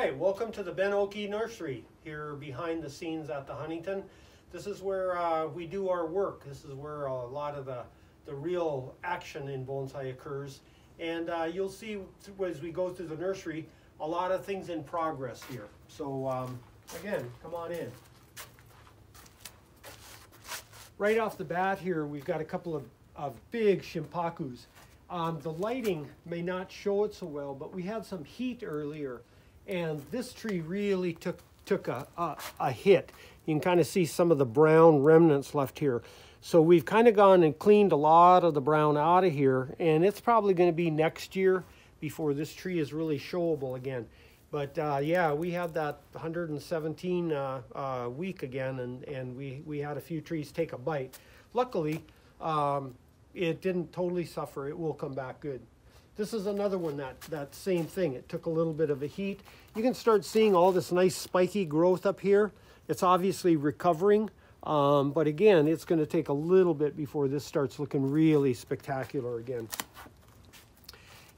right, welcome to the Ben Oki Nursery here behind the scenes at the Huntington. This is where uh, we do our work. This is where a lot of the, the real action in bonsai occurs. And uh, you'll see as we go through the nursery, a lot of things in progress here. So um, again, come on in. Right off the bat here, we've got a couple of, of big shimpakus. Um, the lighting may not show it so well, but we had some heat earlier and this tree really took took a, a, a hit. You can kind of see some of the brown remnants left here. So we've kind of gone and cleaned a lot of the brown out of here, and it's probably going to be next year before this tree is really showable again. But uh, yeah, we had that 117 uh, uh, week again, and, and we, we had a few trees take a bite. Luckily, um, it didn't totally suffer. It will come back good. This is another one that, that same thing. It took a little bit of a heat. You can start seeing all this nice spiky growth up here. It's obviously recovering, um, but again, it's gonna take a little bit before this starts looking really spectacular again.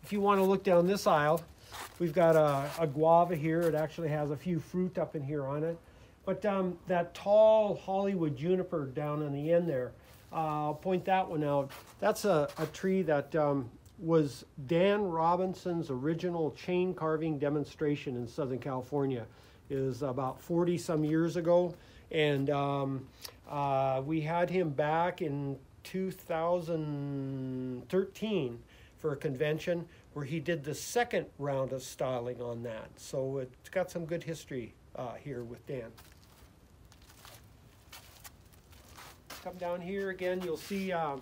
If you wanna look down this aisle, we've got a, a guava here. It actually has a few fruit up in here on it. But um, that tall Hollywood juniper down on the end there, uh, I'll point that one out. That's a, a tree that um, was Dan Robinson's original chain carving demonstration in Southern California. It was about 40 some years ago. And um, uh, we had him back in 2013 for a convention where he did the second round of styling on that. So it's got some good history uh, here with Dan. Come down here again, you'll see, uh,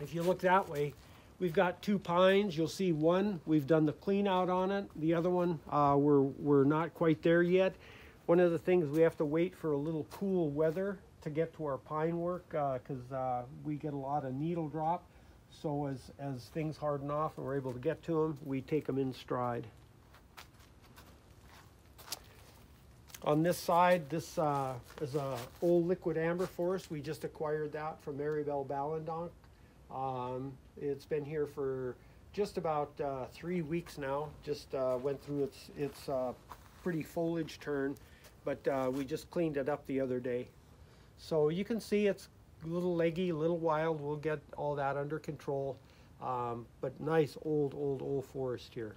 if you look that way, We've got two pines. You'll see one, we've done the clean out on it. The other one, uh, we're, we're not quite there yet. One of the things we have to wait for a little cool weather to get to our pine work because uh, uh, we get a lot of needle drop. So as, as things harden off and we're able to get to them, we take them in stride. On this side, this uh, is a old liquid amber forest. We just acquired that from Maribel Ballandonk. Um, it's been here for just about uh, three weeks now. Just uh, went through its its uh, pretty foliage turn, but uh, we just cleaned it up the other day. So you can see it's a little leggy, a little wild. We'll get all that under control. Um, but nice old, old, old forest here.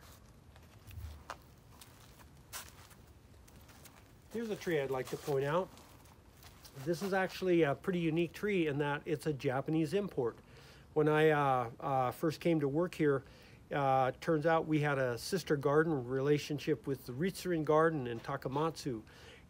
Here's a tree I'd like to point out. This is actually a pretty unique tree in that it's a Japanese import when I uh, uh, first came to work here, uh, turns out we had a sister garden relationship with the Ritsurin Garden in Takamatsu.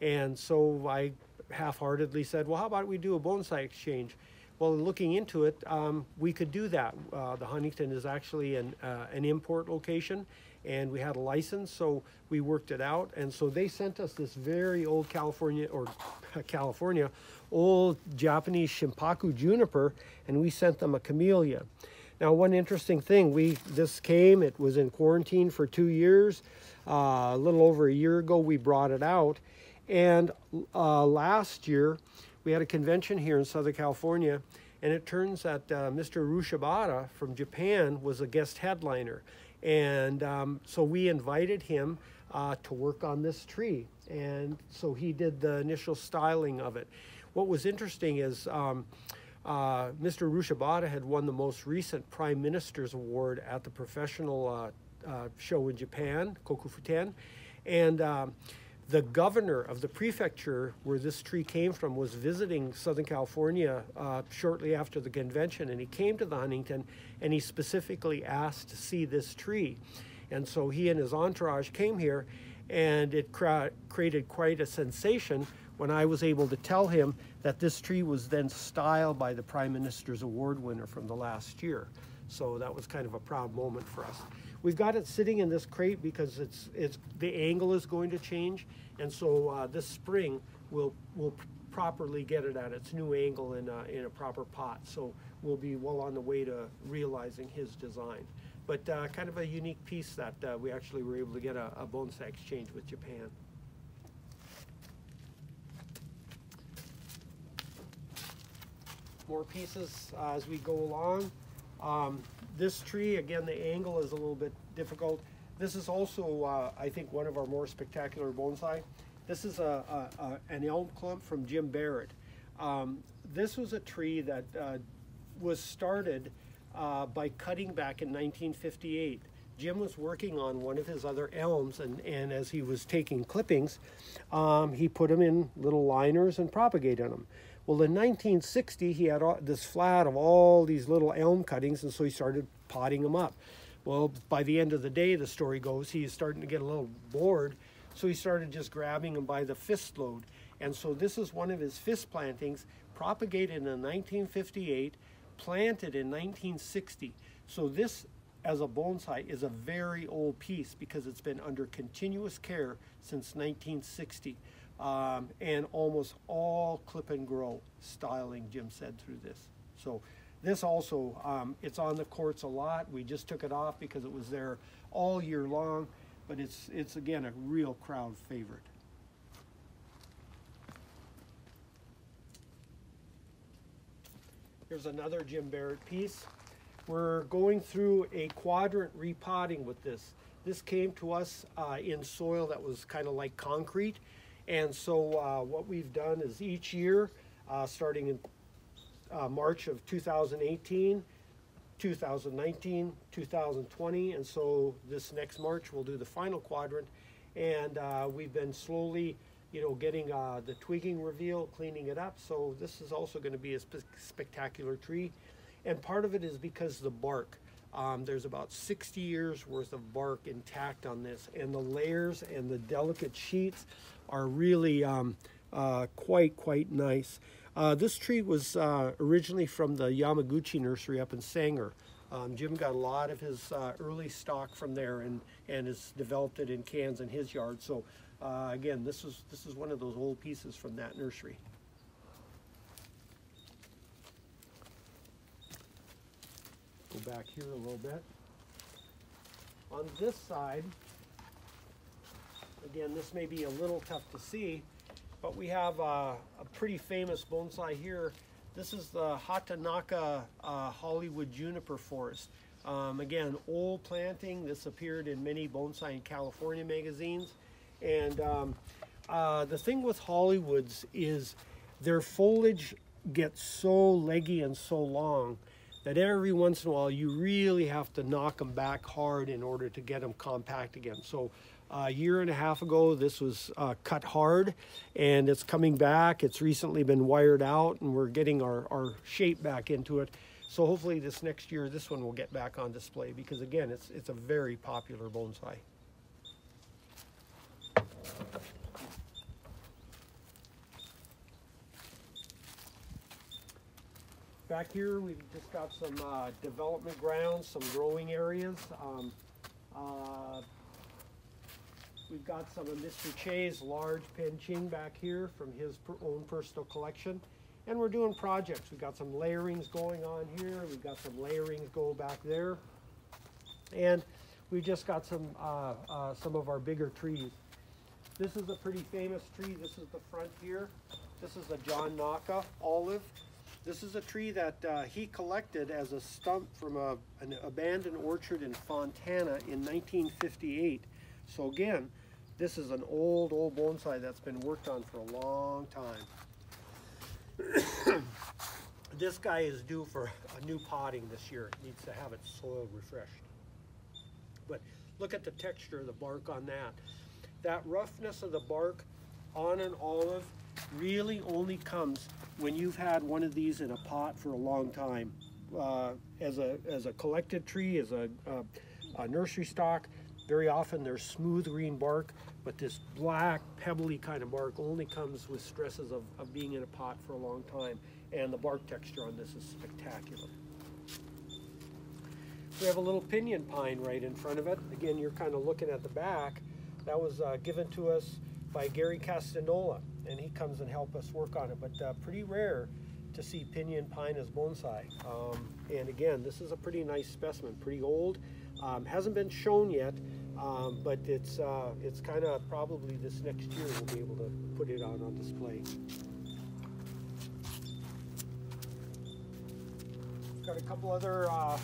And so I half-heartedly said, well, how about we do a bonsai exchange? Well, looking into it, um, we could do that. Uh, the Huntington is actually an, uh, an import location, and we had a license, so we worked it out. And so they sent us this very old California, or California, old Japanese Shimpaku juniper, and we sent them a camellia. Now, one interesting thing, we this came, it was in quarantine for two years. Uh, a little over a year ago, we brought it out. And uh, last year, we had a convention here in Southern California, and it turns out uh, Mr. Urushibata from Japan was a guest headliner. And um, so we invited him uh, to work on this tree. And so he did the initial styling of it. What was interesting is um, uh, Mr. Urushibata had won the most recent Prime Minister's Award at the professional uh, uh, show in Japan, Kokufuten. And um, the governor of the prefecture where this tree came from was visiting Southern California uh, shortly after the convention, and he came to the Huntington and he specifically asked to see this tree. And so he and his entourage came here, and it created quite a sensation when I was able to tell him that this tree was then styled by the Prime Minister's Award winner from the last year. So that was kind of a proud moment for us. We've got it sitting in this crate because it's, it's, the angle is going to change. And so uh, this spring we'll, we'll properly get it at its new angle in a, in a proper pot. So we'll be well on the way to realizing his design. But uh, kind of a unique piece that uh, we actually were able to get a, a bonsai exchange with Japan. More pieces uh, as we go along. Um, this tree, again, the angle is a little bit difficult. This is also, uh, I think, one of our more spectacular bonsai. This is a, a, a an elm clump from Jim Barrett. Um, this was a tree that uh, was started uh, by cutting back in 1958. Jim was working on one of his other elms, and, and as he was taking clippings, um, he put them in little liners and propagated them. Well, in 1960, he had all, this flat of all these little elm cuttings, and so he started potting them up. Well, by the end of the day, the story goes, he's starting to get a little bored, so he started just grabbing them by the fist load. And so this is one of his fist plantings, propagated in 1958, planted in 1960. So this as a bonsai is a very old piece because it's been under continuous care since 1960 um, and almost all clip and grow styling Jim said through this so this also um, it's on the courts a lot we just took it off because it was there all year long but it's it's again a real crowd favorite here's another Jim Barrett piece we're going through a quadrant repotting with this. This came to us uh, in soil that was kind of like concrete. And so uh, what we've done is each year, uh, starting in uh, March of 2018, 2019, 2020, and so this next March we'll do the final quadrant. And uh, we've been slowly, you know, getting uh, the twigging reveal, cleaning it up. So this is also going to be a spe spectacular tree. And part of it is because the bark. Um, there's about 60 years worth of bark intact on this, and the layers and the delicate sheets are really um, uh, quite, quite nice. Uh, this tree was uh, originally from the Yamaguchi nursery up in Sanger. Um, Jim got a lot of his uh, early stock from there and, and has developed it in cans in his yard. So uh, again, this is, this is one of those old pieces from that nursery. Go back here a little bit. On this side, again, this may be a little tough to see, but we have uh, a pretty famous bonsai here. This is the Hatanaka uh, Hollywood juniper forest. Um, again, old planting. This appeared in many bonsai in California magazines. And um, uh, the thing with Hollywoods is their foliage gets so leggy and so long that every once in a while you really have to knock them back hard in order to get them compact again. So a year and a half ago, this was uh, cut hard and it's coming back. It's recently been wired out and we're getting our, our shape back into it. So hopefully this next year, this one will get back on display because again, it's, it's a very popular bonsai. Back here, we've just got some uh, development grounds, some growing areas. Um, uh, we've got some of Mr. Che's large penjing back here from his per own personal collection. And we're doing projects. We've got some layerings going on here. We've got some layerings go back there. And we've just got some, uh, uh some of our bigger trees. This is a pretty famous tree. This is the front here. This is a John Naka olive. This is a tree that uh, he collected as a stump from a, an abandoned orchard in Fontana in 1958. So again, this is an old, old bonsai that's been worked on for a long time. this guy is due for a new potting this year. It needs to have its soil refreshed. But look at the texture of the bark on that. That roughness of the bark on an olive really only comes when you've had one of these in a pot for a long time. Uh, as, a, as a collected tree, as a, a, a nursery stock, very often there's smooth green bark, but this black, pebbly kind of bark only comes with stresses of, of being in a pot for a long time. And the bark texture on this is spectacular. We have a little pinyon pine right in front of it. Again, you're kind of looking at the back. That was uh, given to us by Gary Castanola and he comes and help us work on it. But uh, pretty rare to see pinyon pine as bonsai. Um, and again, this is a pretty nice specimen, pretty old. Um, hasn't been shown yet, um, but it's uh, it's kind of probably this next year we'll be able to put it on on display. Got a couple other uh,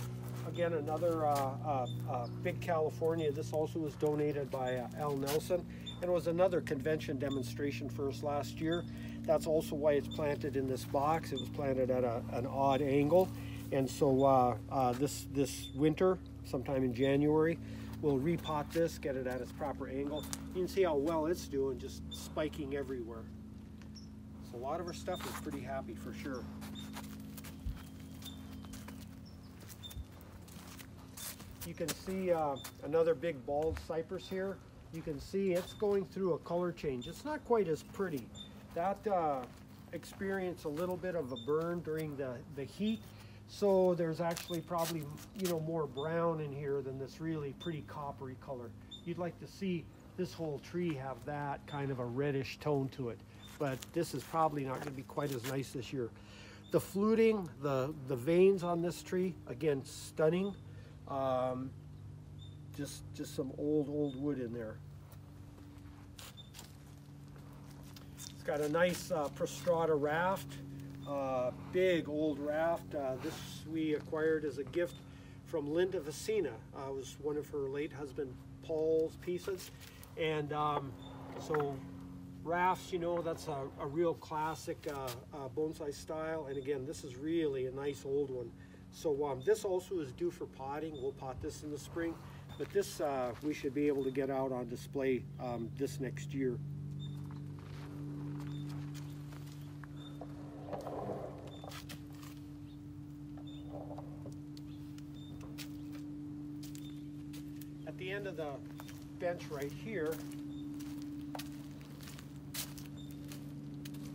again, another uh, uh, uh, big California. This also was donated by uh, Al Nelson it was another convention demonstration for us last year. That's also why it's planted in this box. It was planted at a, an odd angle. And so uh, uh, this, this winter, sometime in January, we'll repot this, get it at its proper angle. You can see how well it's doing, just spiking everywhere. So a lot of our stuff is pretty happy for sure. You can see uh, another big bald cypress here. You can see it's going through a color change. It's not quite as pretty. That uh, experienced a little bit of a burn during the, the heat. So there's actually probably, you know, more brown in here than this really pretty coppery color. You'd like to see this whole tree have that kind of a reddish tone to it. But this is probably not going to be quite as nice this year. The fluting, the, the veins on this tree, again, stunning. Um, just, just some old, old wood in there. It's got a nice uh, Prostrata raft, uh, big old raft. Uh, this we acquired as a gift from Linda Vicina. Uh, it was one of her late husband Paul's pieces. And um, so rafts, you know, that's a, a real classic uh, uh, bonsai style. And again, this is really a nice old one. So um, this also is due for potting. We'll pot this in the spring. But this, uh, we should be able to get out on display um, this next year. At the end of the bench right here,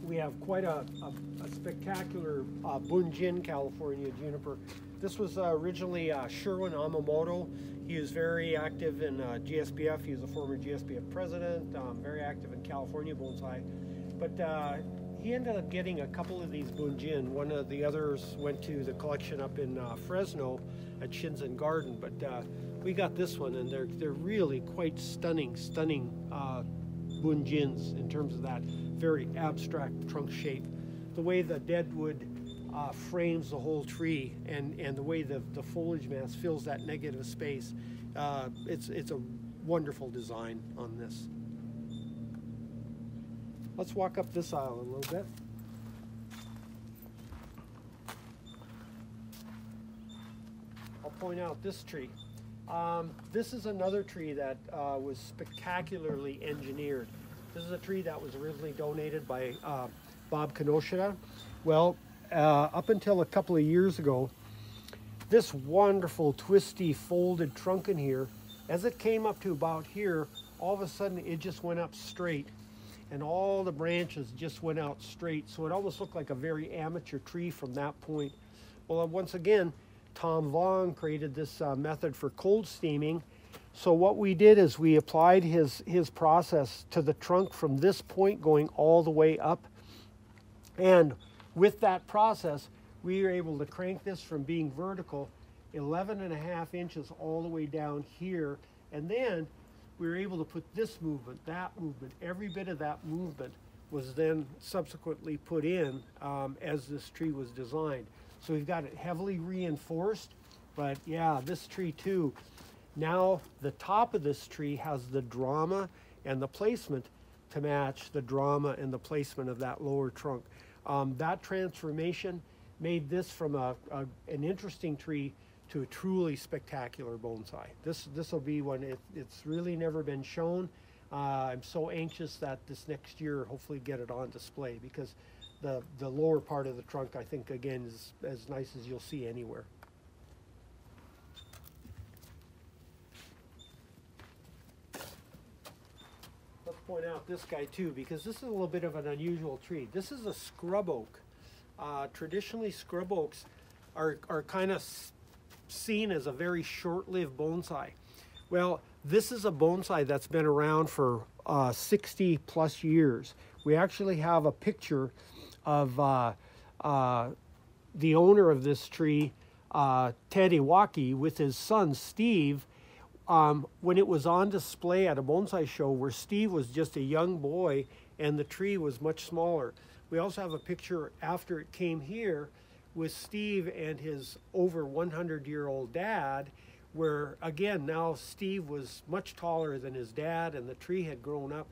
we have quite a, a, a spectacular uh, Bunjin California juniper. This was uh, originally uh, Sherwin Amimoto. He was very active in uh, GSBF. He was a former GSBF president, um, very active in California bonsai. But uh, he ended up getting a couple of these Bunjin. One of the others went to the collection up in uh, Fresno at Shinzen Garden. But uh, we got this one, and they're, they're really quite stunning, stunning uh, Bunjins in terms of that very abstract trunk shape. The way the deadwood uh, frames the whole tree and, and the way the, the foliage mass fills that negative space. Uh, it's, it's a wonderful design on this. Let's walk up this aisle a little bit. I'll point out this tree. Um, this is another tree that uh, was spectacularly engineered. This is a tree that was originally donated by uh, Bob Kinoshita. Well, uh, up until a couple of years ago, this wonderful twisty folded trunk in here, as it came up to about here, all of a sudden it just went up straight and all the branches just went out straight. So it almost looked like a very amateur tree from that point. Well, uh, once again, Tom Vuong created this uh, method for cold steaming. So what we did is we applied his, his process to the trunk from this point going all the way up. And with that process, we were able to crank this from being vertical 11 and a half inches all the way down here. And then we were able to put this movement, that movement, every bit of that movement was then subsequently put in um, as this tree was designed. So we've got it heavily reinforced, but yeah, this tree too. Now the top of this tree has the drama and the placement to match the drama and the placement of that lower trunk. Um, that transformation made this from a, a, an interesting tree to a truly spectacular bonsai. This this will be one. It, it's really never been shown. Uh, I'm so anxious that this next year, hopefully, get it on display because the the lower part of the trunk, I think, again, is as nice as you'll see anywhere. Point out this guy too because this is a little bit of an unusual tree. This is a scrub oak. Uh, traditionally, scrub oaks are, are kind of seen as a very short-lived bonsai. Well, this is a bonsai that's been around for uh, 60 plus years. We actually have a picture of uh, uh, the owner of this tree, uh, Ted Iwaki, with his son Steve, um, when it was on display at a bonsai show where Steve was just a young boy and the tree was much smaller. We also have a picture after it came here with Steve and his over 100 year old dad, where again, now Steve was much taller than his dad and the tree had grown up.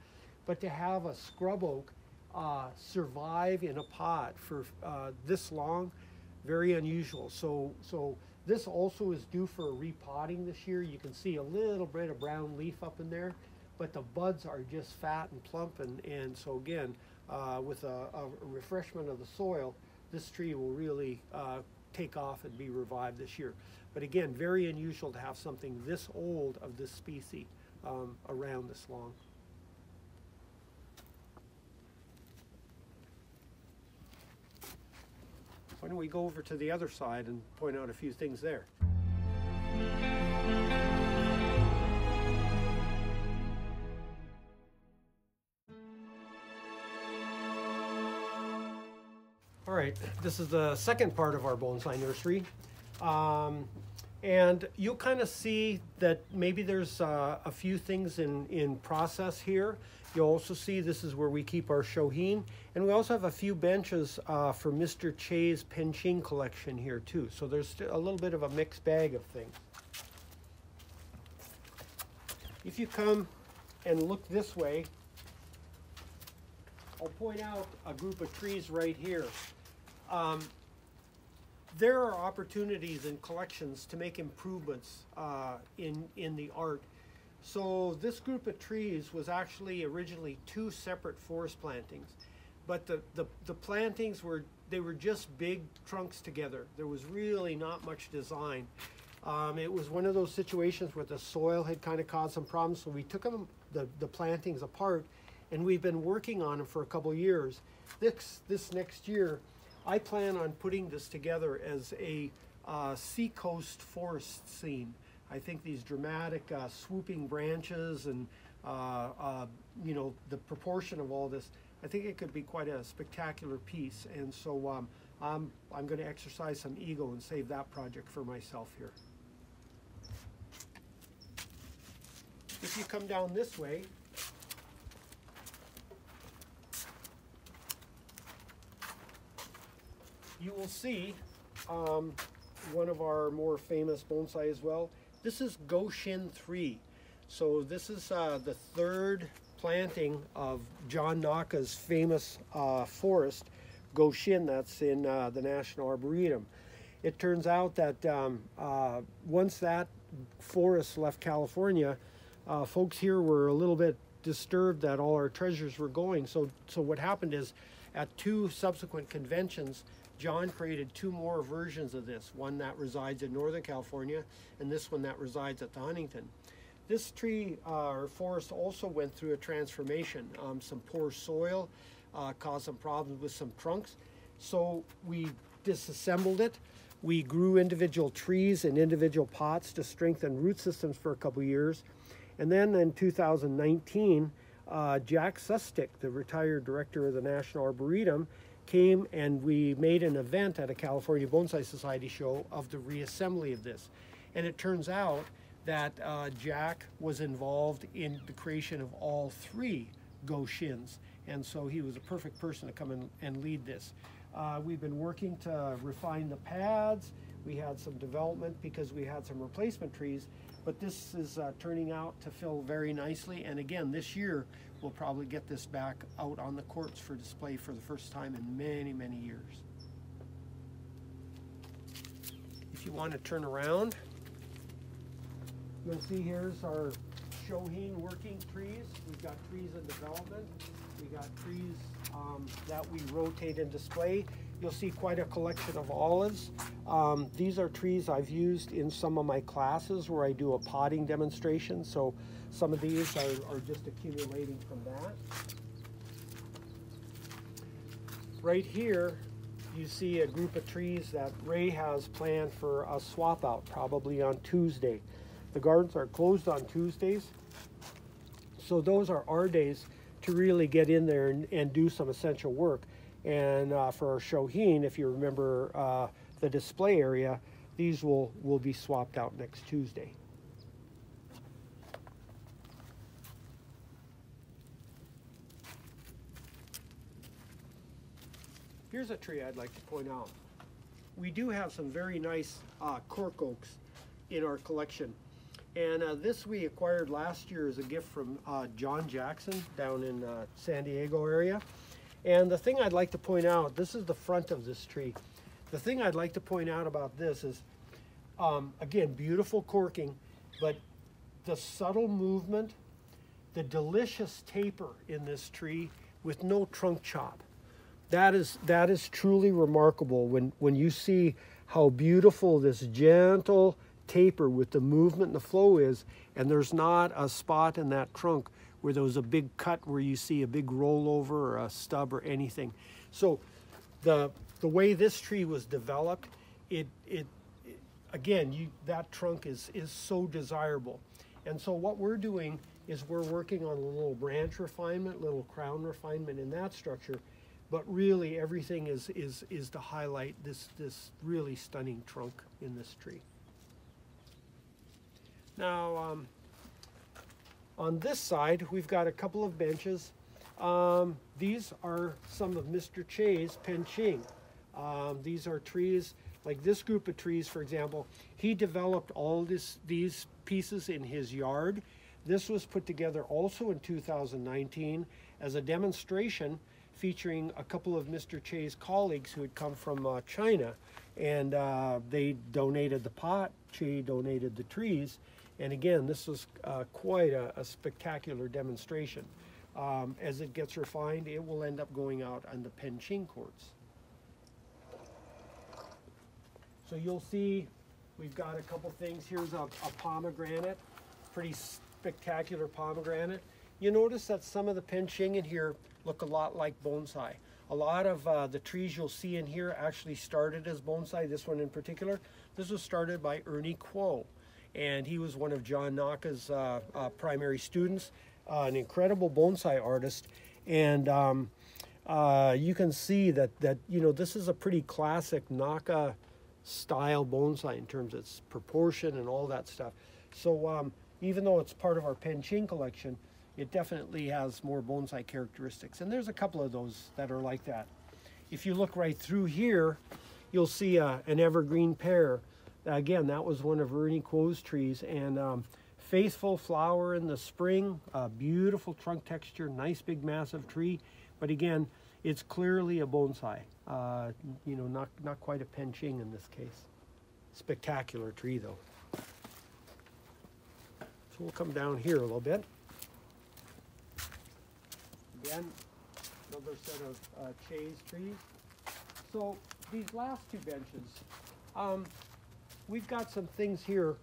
But to have a scrub oak uh, survive in a pot for uh, this long, very unusual. So, so this also is due for repotting this year. You can see a little bit of brown leaf up in there, but the buds are just fat and plump. And, and so again, uh, with a, a, refreshment of the soil, this tree will really uh, take off and be revived this year. But again, very unusual to have something this old of this species um, around this long. Why don't we go over to the other side and point out a few things there? All right, this is the second part of our bonsai nursery. Um, and you'll kind of see that maybe there's uh, a few things in, in process here. You'll also see this is where we keep our shohin. And we also have a few benches uh, for Mr. Che's Penjing collection here too. So there's a little bit of a mixed bag of things. If you come and look this way, I'll point out a group of trees right here. Um, there are opportunities in collections to make improvements uh, in, in the art so this group of trees was actually originally two separate forest plantings, but the, the, the plantings were, they were just big trunks together. There was really not much design. Um, it was one of those situations where the soil had kind of caused some problems, so we took them, the, the plantings apart, and we've been working on them for a couple years. This, this next year, I plan on putting this together as a uh, seacoast forest scene. I think these dramatic uh, swooping branches and uh, uh, you know the proportion of all this, I think it could be quite a spectacular piece. And so um, I'm I'm going to exercise some ego and save that project for myself here. If you come down this way, you will see um, one of our more famous bonsai as well. This is Goshin 3. So this is uh, the third planting of John Naka's famous uh, forest, Goshin, that's in uh, the National Arboretum. It turns out that um, uh, once that forest left California, uh, folks here were a little bit disturbed that all our treasures were going. So, so what happened is at two subsequent conventions, John created two more versions of this, one that resides in Northern California and this one that resides at the Huntington. This tree uh, or forest also went through a transformation. Um, some poor soil uh, caused some problems with some trunks. So we disassembled it. We grew individual trees in individual pots to strengthen root systems for a couple years. And then in 2019, uh, Jack Sustic, the retired director of the National Arboretum, came and we made an event at a California Bonsai Society show of the reassembly of this. And it turns out that uh, Jack was involved in the creation of all three Goshins. And so he was a perfect person to come in and lead this. Uh, we've been working to refine the pads. We had some development because we had some replacement trees, but this is uh, turning out to fill very nicely. And again, this year, we'll probably get this back out on the courts for display for the first time in many, many years. If you want to turn around, you'll see here's our Shohin working trees. We've got trees in development. We got trees um, that we rotate and display. You'll see quite a collection of olives. Um, these are trees I've used in some of my classes where I do a potting demonstration. So some of these are, are just accumulating from that. Right here, you see a group of trees that Ray has planned for a swap out probably on Tuesday. The gardens are closed on Tuesdays. So those are our days to really get in there and, and do some essential work. And uh, for Shohin, if you remember uh, the display area, these will, will be swapped out next Tuesday. Here's a tree I'd like to point out. we do have some very nice uh, cork oaks in our collection. And uh, this we acquired last year as a gift from uh, John Jackson down in uh, San Diego area. And the thing I'd like to point out, this is the front of this tree. The thing I'd like to point out about this is, um, again, beautiful corking, but the subtle movement, the delicious taper in this tree with no trunk chop. That is, that is truly remarkable when, when you see how beautiful this gentle taper with the movement and the flow is, and there's not a spot in that trunk where there was a big cut where you see a big rollover or a stub or anything. So the, the way this tree was developed, it, it, it again, you, that trunk is, is so desirable. And so what we're doing is we're working on a little branch refinement, little crown refinement in that structure, but really everything is, is, is to highlight this, this really stunning trunk in this tree. Now, um, on this side, we've got a couple of benches. Um, these are some of Mr. Che's penjing. Um, these are trees, like this group of trees, for example, he developed all this, these pieces in his yard. This was put together also in 2019 as a demonstration featuring a couple of Mr. Che's colleagues who had come from uh, China. And uh, they donated the pot, Che donated the trees, and again, this was uh, quite a, a, spectacular demonstration. Um, as it gets refined, it will end up going out on the Penjing quartz. So you'll see we've got a couple things. Here's a, a pomegranate, pretty spectacular pomegranate. You notice that some of the penjing in here look a lot like bonsai. A lot of uh, the trees you'll see in here actually started as bonsai, this one in particular. This was started by Ernie Kuo and he was one of John Naka's uh, uh, primary students, uh, an incredible bonsai artist, and um, uh, you can see that that you know this is a pretty classic Naka style bonsai in terms of its proportion and all that stuff. So um, even though it's part of our Penjing collection, it definitely has more bonsai characteristics, and there's a couple of those that are like that. If you look right through here, you'll see uh, an evergreen pear again, that was one of Ernie Kuo's trees. And um, faithful flower in the spring, beautiful trunk texture, nice big massive tree. But again, it's clearly a bonsai. Uh, you know, not, not quite a penjing in this case. Spectacular tree though. So we'll come down here a little bit. Again, another set of uh, trees. So these last two benches, um, we've got some things here.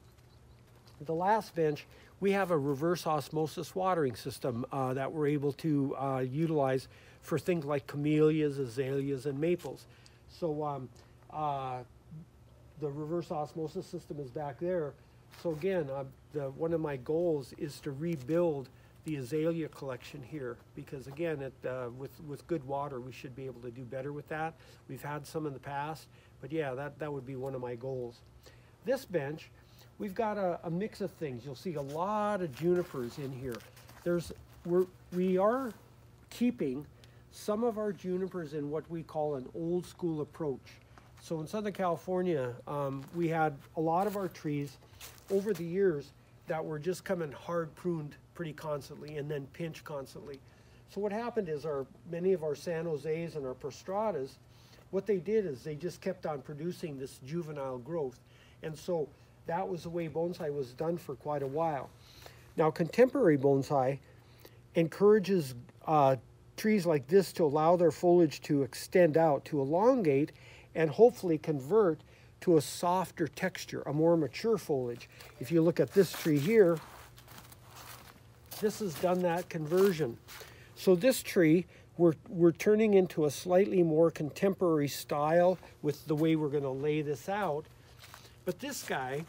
The last bench, we have a reverse osmosis watering system uh, that we're able to uh, utilize for things like camellias, azaleas, and maples. So um, uh, the reverse osmosis system is back there. So again, uh, the, one of my goals is to rebuild the azalea collection here because again, it, uh, with, with good water, we should be able to do better with that. We've had some in the past, but yeah, that, that would be one of my goals. This bench, we've got a, a mix of things. You'll see a lot of junipers in here. There's, we're, we are keeping some of our junipers in what we call an old school approach. So in Southern California, um, we had a lot of our trees over the years that were just coming hard pruned pretty constantly and then pinched constantly. So what happened is our many of our San Jose's and our Prostratas, what they did is they just kept on producing this juvenile growth. And so that was the way bonsai was done for quite a while. Now, contemporary bonsai encourages uh, trees like this to allow their foliage to extend out, to elongate, and hopefully convert to a softer texture, a more mature foliage. If you look at this tree here, this has done that conversion. So this tree, we're, we're turning into a slightly more contemporary style with the way we're going to lay this out. But this guy,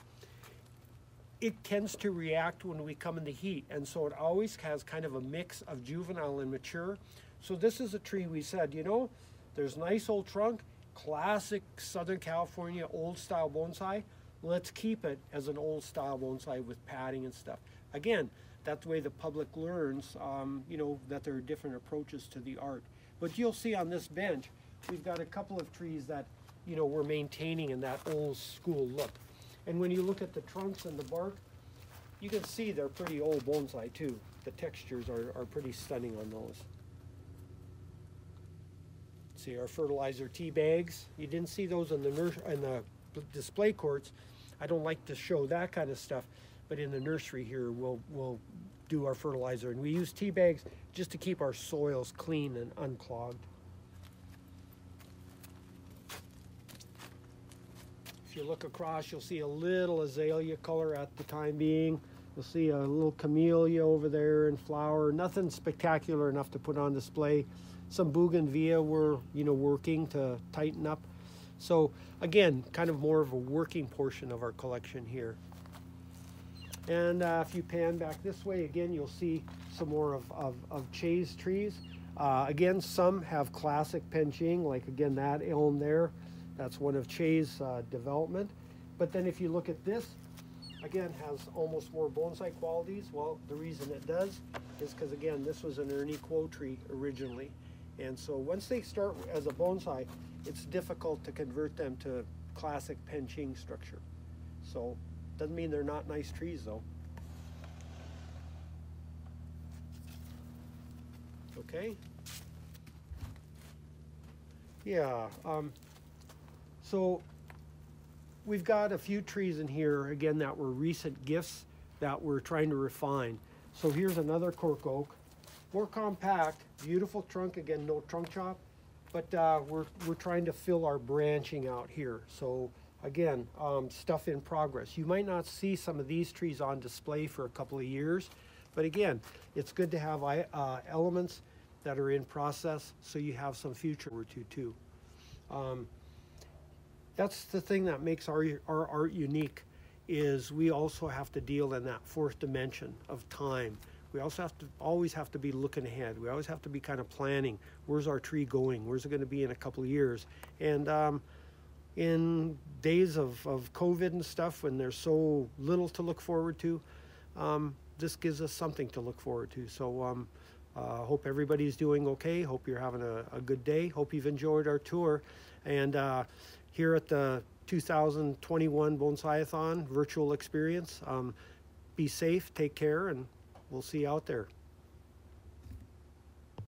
it tends to react when we come in the heat. And so it always has kind of a mix of juvenile and mature. So this is a tree we said, you know, there's nice old trunk, classic Southern California old style bonsai. Let's keep it as an old style bonsai with padding and stuff. Again, that's the way the public learns, um, you know, that there are different approaches to the art. But you'll see on this bench, we've got a couple of trees that you know, we're maintaining in that old school look. And when you look at the trunks and the bark, you can see they're pretty old bonsai too. The textures are, are pretty stunning on those. See our fertilizer tea bags. You didn't see those in the in the display courts. I don't like to show that kind of stuff, but in the nursery here, we'll we'll do our fertilizer, and we use tea bags just to keep our soils clean and unclogged. If you look across, you'll see a little azalea color at the time being. You'll see a little camellia over there in flower. Nothing spectacular enough to put on display. Some bougainvillea we're you know working to tighten up. So again, kind of more of a working portion of our collection here. And uh, if you pan back this way, again, you'll see some more of, of, of Chay's trees. Uh, again, some have classic penjing, like again, that elm there. That's one of Chay's uh, development. But then if you look at this, again, has almost more bonsai qualities. Well, the reason it does is because, again, this was an Ernie Kuo tree originally. And so once they start as a bonsai, it's difficult to convert them to classic penjing structure. So doesn't mean they're not nice trees though. Okay. Yeah. Um, so we've got a few trees in here again that were recent gifts that we're trying to refine. So here's another cork oak more compact, beautiful trunk. Again, no trunk chop, but uh, we're, we're trying to fill our branching out here. So again, um, stuff in progress. You might not see some of these trees on display for a couple of years, but again, it's good to have uh, elements that are in process so you have some future or two too. Um, that's the thing that makes our, our art unique is we also have to deal in that fourth dimension of time we also have to always have to be looking ahead. We always have to be kind of planning. Where's our tree going? Where's it going to be in a couple of years? And um, in days of, of COVID and stuff, when there's so little to look forward to, um, this gives us something to look forward to. So um, uh, hope everybody's doing okay. Hope you're having a, a, good day. Hope you've enjoyed our tour. And uh, here at the 2021 Bonsai-A-Thon virtual experience, um, be safe, take care, and we'll see you out there.